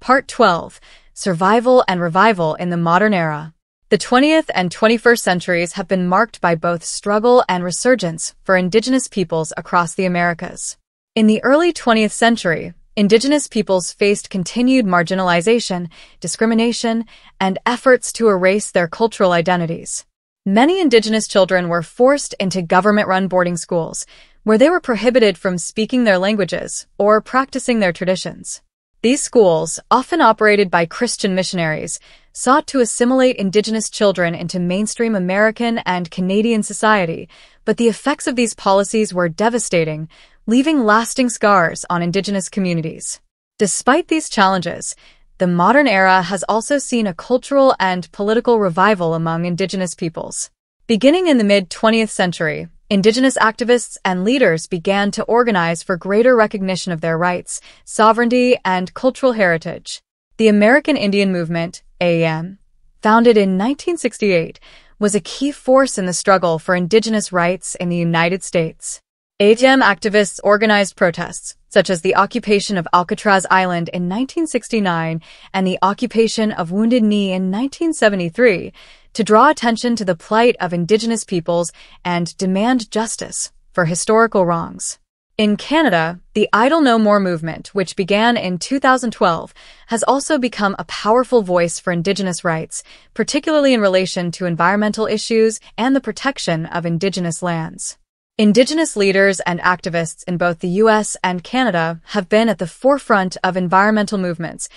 Part 12 Survival and Revival in the Modern Era. The 20th and 21st centuries have been marked by both struggle and resurgence for indigenous peoples across the Americas. In the early 20th century, Indigenous peoples faced continued marginalization, discrimination, and efforts to erase their cultural identities. Many Indigenous children were forced into government-run boarding schools, where they were prohibited from speaking their languages or practicing their traditions. These schools, often operated by Christian missionaries, sought to assimilate Indigenous children into mainstream American and Canadian society, but the effects of these policies were devastating, leaving lasting scars on Indigenous communities. Despite these challenges, the modern era has also seen a cultural and political revival among Indigenous peoples. Beginning in the mid-20th century, Indigenous activists and leaders began to organize for greater recognition of their rights, sovereignty, and cultural heritage. The American Indian Movement, AIM, founded in 1968, was a key force in the struggle for Indigenous rights in the United States. AIM activists organized protests, such as the occupation of Alcatraz Island in 1969 and the occupation of Wounded Knee in 1973, to draw attention to the plight of indigenous peoples and demand justice for historical wrongs. In Canada, the Idle No More movement, which began in 2012, has also become a powerful voice for Indigenous rights, particularly in relation to environmental issues and the protection of Indigenous lands. Indigenous leaders and activists in both the US and Canada have been at the forefront of environmental movements,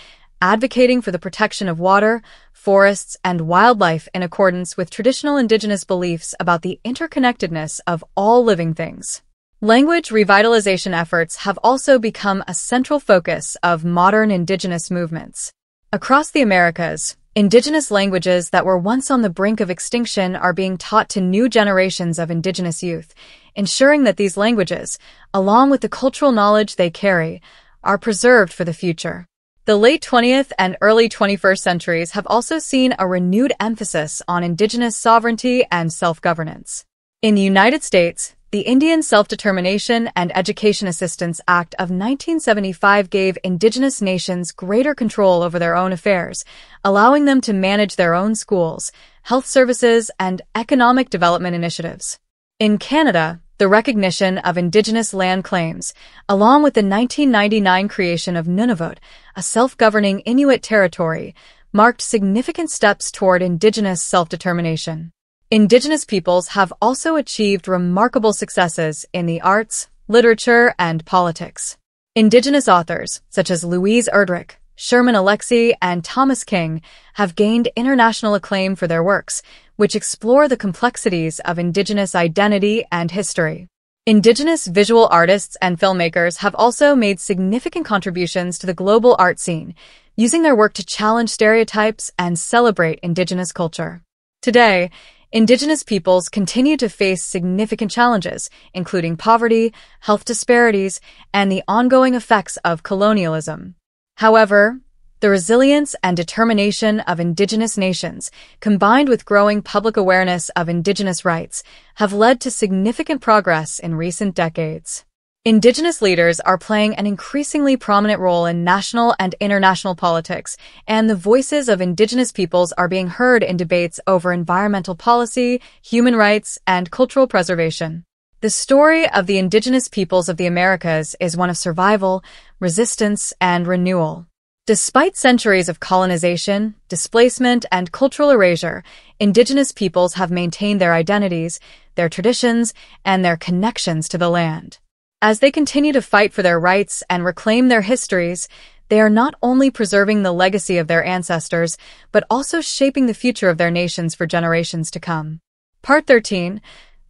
advocating for the protection of water, forests, and wildlife in accordance with traditional Indigenous beliefs about the interconnectedness of all living things. Language revitalization efforts have also become a central focus of modern Indigenous movements. Across the Americas, Indigenous languages that were once on the brink of extinction are being taught to new generations of Indigenous youth, ensuring that these languages, along with the cultural knowledge they carry, are preserved for the future. The late 20th and early 21st centuries have also seen a renewed emphasis on Indigenous sovereignty and self-governance. In the United States, the Indian Self-Determination and Education Assistance Act of 1975 gave Indigenous nations greater control over their own affairs, allowing them to manage their own schools, health services, and economic development initiatives. In Canada, the recognition of Indigenous land claims, along with the 1999 creation of Nunavut, a self-governing Inuit territory, marked significant steps toward Indigenous self-determination. Indigenous peoples have also achieved remarkable successes in the arts, literature, and politics. Indigenous authors, such as Louise Erdrich, Sherman Alexie, and Thomas King, have gained international acclaim for their works, which explore the complexities of Indigenous identity and history. Indigenous visual artists and filmmakers have also made significant contributions to the global art scene, using their work to challenge stereotypes and celebrate Indigenous culture. Today, Indigenous peoples continue to face significant challenges, including poverty, health disparities, and the ongoing effects of colonialism. However, the resilience and determination of Indigenous nations, combined with growing public awareness of Indigenous rights, have led to significant progress in recent decades. Indigenous leaders are playing an increasingly prominent role in national and international politics, and the voices of Indigenous peoples are being heard in debates over environmental policy, human rights, and cultural preservation. The story of the Indigenous peoples of the Americas is one of survival, resistance, and renewal. Despite centuries of colonization, displacement, and cultural erasure, Indigenous peoples have maintained their identities, their traditions, and their connections to the land. As they continue to fight for their rights and reclaim their histories, they are not only preserving the legacy of their ancestors, but also shaping the future of their nations for generations to come. Part 13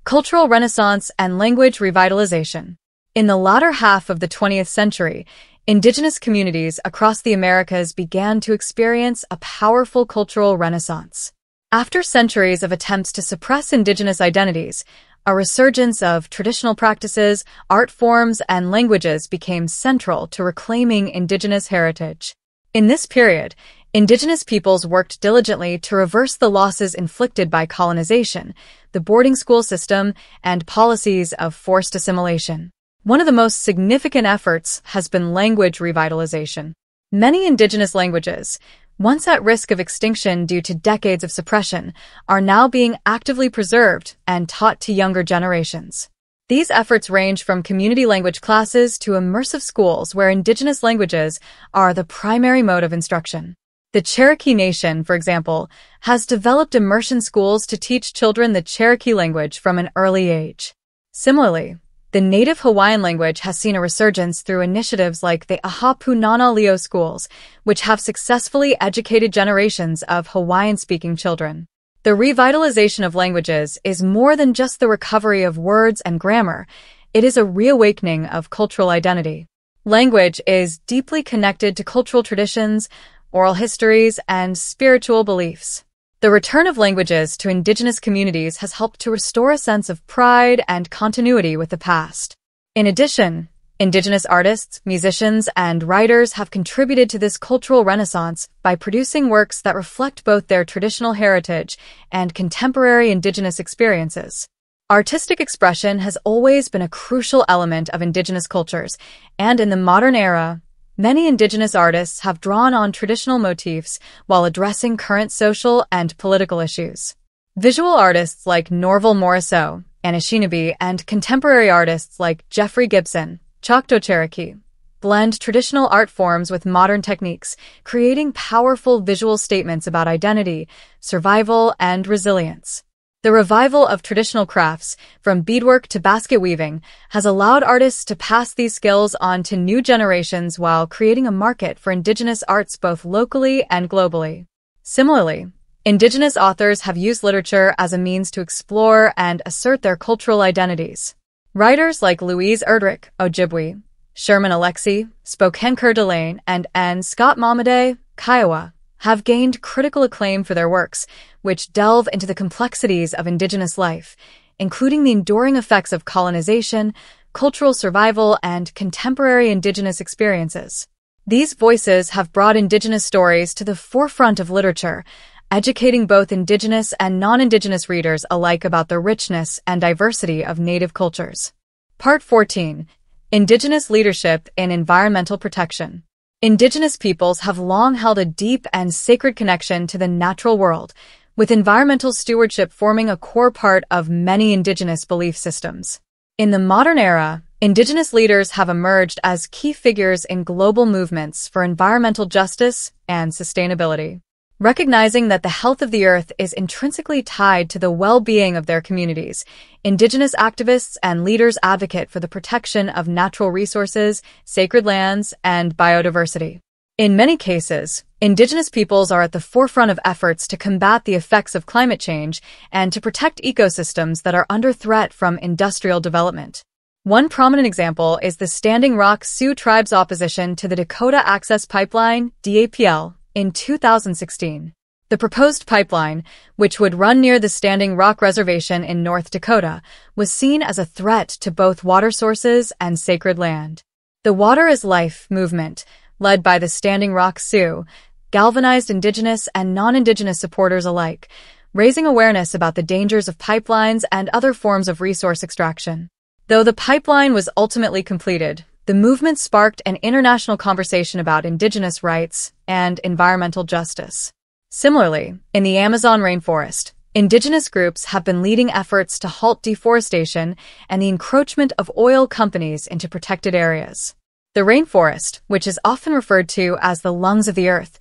Cultural Renaissance and Language Revitalization. In the latter half of the 20th century, indigenous communities across the Americas began to experience a powerful cultural renaissance. After centuries of attempts to suppress indigenous identities, a resurgence of traditional practices, art forms, and languages became central to reclaiming indigenous heritage. In this period, indigenous peoples worked diligently to reverse the losses inflicted by colonization, the boarding school system, and policies of forced assimilation. One of the most significant efforts has been language revitalization. Many indigenous languages, once at risk of extinction due to decades of suppression, are now being actively preserved and taught to younger generations. These efforts range from community language classes to immersive schools where indigenous languages are the primary mode of instruction. The Cherokee Nation, for example, has developed immersion schools to teach children the Cherokee language from an early age. Similarly, the native Hawaiian language has seen a resurgence through initiatives like the Aha Punana Leo schools, which have successfully educated generations of Hawaiian-speaking children. The revitalization of languages is more than just the recovery of words and grammar. It is a reawakening of cultural identity. Language is deeply connected to cultural traditions, oral histories, and spiritual beliefs. The return of languages to indigenous communities has helped to restore a sense of pride and continuity with the past. In addition, indigenous artists, musicians, and writers have contributed to this cultural renaissance by producing works that reflect both their traditional heritage and contemporary indigenous experiences. Artistic expression has always been a crucial element of indigenous cultures, and in the modern era, Many indigenous artists have drawn on traditional motifs while addressing current social and political issues. Visual artists like Norval Morrisseau, Anishinaabe, and contemporary artists like Jeffrey Gibson, Choctaw Cherokee, blend traditional art forms with modern techniques, creating powerful visual statements about identity, survival, and resilience. The revival of traditional crafts, from beadwork to basket weaving, has allowed artists to pass these skills on to new generations while creating a market for indigenous arts both locally and globally. Similarly, indigenous authors have used literature as a means to explore and assert their cultural identities. Writers like Louise Erdrich, Ojibwe, Sherman Alexie, Spokane Coeur d'Alene, and N. Scott Momaday, Kiowa, have gained critical acclaim for their works, which delve into the complexities of Indigenous life, including the enduring effects of colonization, cultural survival, and contemporary Indigenous experiences. These voices have brought Indigenous stories to the forefront of literature, educating both Indigenous and non-Indigenous readers alike about the richness and diversity of Native cultures. Part 14. Indigenous Leadership in Environmental Protection. Indigenous peoples have long held a deep and sacred connection to the natural world, with environmental stewardship forming a core part of many indigenous belief systems. In the modern era, indigenous leaders have emerged as key figures in global movements for environmental justice and sustainability. Recognizing that the health of the earth is intrinsically tied to the well-being of their communities, indigenous activists and leaders advocate for the protection of natural resources, sacred lands, and biodiversity. In many cases, indigenous peoples are at the forefront of efforts to combat the effects of climate change and to protect ecosystems that are under threat from industrial development. One prominent example is the Standing Rock Sioux tribe's opposition to the Dakota Access Pipeline, DAPL, in 2016. The proposed pipeline, which would run near the Standing Rock Reservation in North Dakota, was seen as a threat to both water sources and sacred land. The Water is Life movement led by the Standing Rock Sioux, galvanized Indigenous and non-Indigenous supporters alike, raising awareness about the dangers of pipelines and other forms of resource extraction. Though the pipeline was ultimately completed, the movement sparked an international conversation about Indigenous rights and environmental justice. Similarly, in the Amazon rainforest, Indigenous groups have been leading efforts to halt deforestation and the encroachment of oil companies into protected areas. The rainforest, which is often referred to as the lungs of the earth,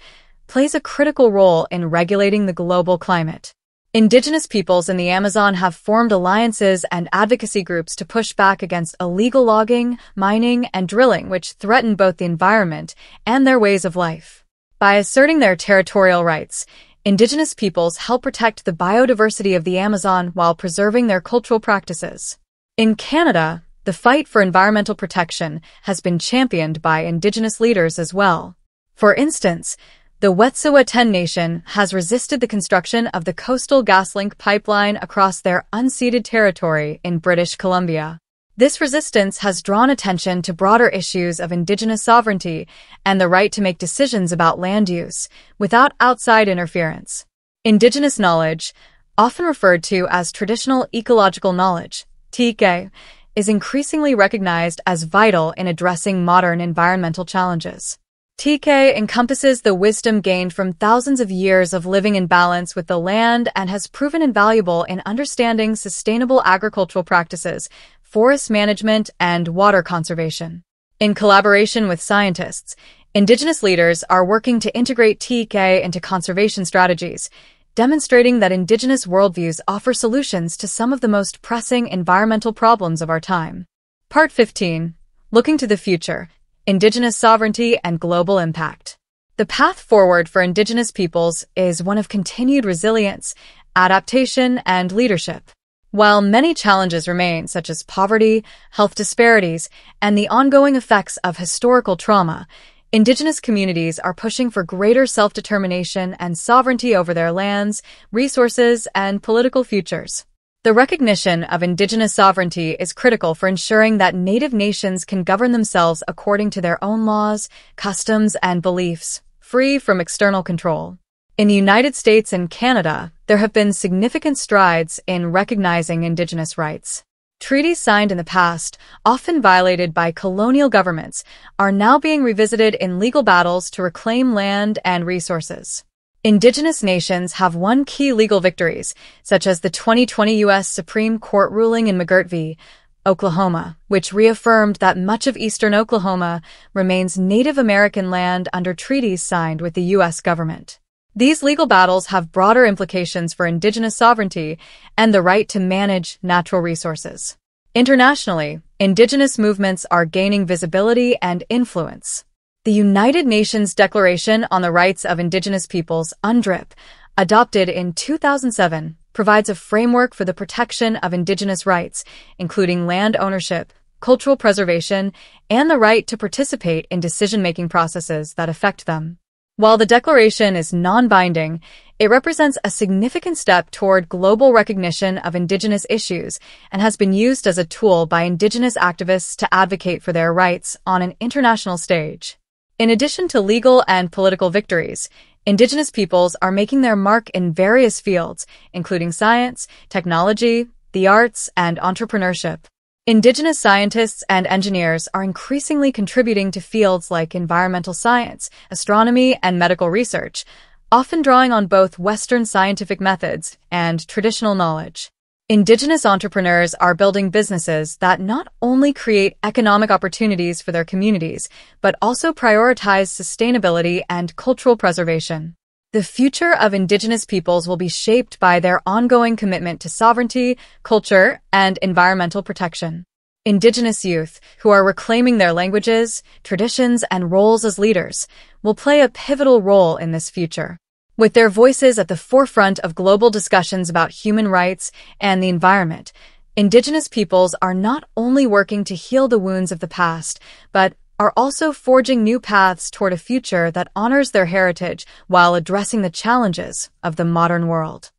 plays a critical role in regulating the global climate. Indigenous peoples in the Amazon have formed alliances and advocacy groups to push back against illegal logging, mining, and drilling which threaten both the environment and their ways of life. By asserting their territorial rights, Indigenous peoples help protect the biodiversity of the Amazon while preserving their cultural practices. In Canada, the fight for environmental protection has been championed by Indigenous leaders as well. For instance, the Wet'suwet'en Nation has resisted the construction of the Coastal GasLink pipeline across their unceded territory in British Columbia. This resistance has drawn attention to broader issues of Indigenous sovereignty and the right to make decisions about land use without outside interference. Indigenous knowledge, often referred to as traditional ecological knowledge, TEK, is increasingly recognized as vital in addressing modern environmental challenges. TEK encompasses the wisdom gained from thousands of years of living in balance with the land and has proven invaluable in understanding sustainable agricultural practices, forest management, and water conservation. In collaboration with scientists, Indigenous leaders are working to integrate TEK into conservation strategies, demonstrating that indigenous worldviews offer solutions to some of the most pressing environmental problems of our time. Part 15. Looking to the Future, Indigenous Sovereignty and Global Impact. The path forward for indigenous peoples is one of continued resilience, adaptation, and leadership. While many challenges remain, such as poverty, health disparities, and the ongoing effects of historical trauma, Indigenous communities are pushing for greater self-determination and sovereignty over their lands, resources, and political futures. The recognition of Indigenous sovereignty is critical for ensuring that Native nations can govern themselves according to their own laws, customs, and beliefs, free from external control. In the United States and Canada, there have been significant strides in recognizing Indigenous rights. Treaties signed in the past, often violated by colonial governments, are now being revisited in legal battles to reclaim land and resources. Indigenous nations have won key legal victories, such as the 2020 U.S. Supreme Court ruling in McGirt v. Oklahoma, which reaffirmed that much of eastern Oklahoma remains Native American land under treaties signed with the U.S. government. These legal battles have broader implications for indigenous sovereignty and the right to manage natural resources. Internationally, indigenous movements are gaining visibility and influence. The United Nations Declaration on the Rights of Indigenous Peoples, UNDRIP, adopted in 2007, provides a framework for the protection of indigenous rights, including land ownership, cultural preservation, and the right to participate in decision-making processes that affect them. While the declaration is non-binding, it represents a significant step toward global recognition of Indigenous issues and has been used as a tool by Indigenous activists to advocate for their rights on an international stage. In addition to legal and political victories, Indigenous peoples are making their mark in various fields, including science, technology, the arts, and entrepreneurship. Indigenous scientists and engineers are increasingly contributing to fields like environmental science, astronomy, and medical research, often drawing on both Western scientific methods and traditional knowledge. Indigenous entrepreneurs are building businesses that not only create economic opportunities for their communities, but also prioritize sustainability and cultural preservation. The future of Indigenous peoples will be shaped by their ongoing commitment to sovereignty, culture, and environmental protection. Indigenous youth, who are reclaiming their languages, traditions, and roles as leaders, will play a pivotal role in this future. With their voices at the forefront of global discussions about human rights and the environment, Indigenous peoples are not only working to heal the wounds of the past, but are also forging new paths toward a future that honors their heritage while addressing the challenges of the modern world.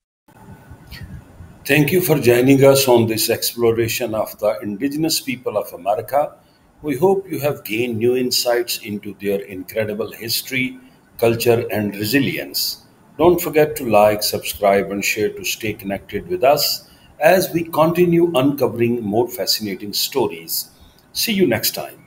Thank you for joining us on this exploration of the indigenous people of America. We hope you have gained new insights into their incredible history, culture, and resilience. Don't forget to like, subscribe, and share to stay connected with us as we continue uncovering more fascinating stories. See you next time.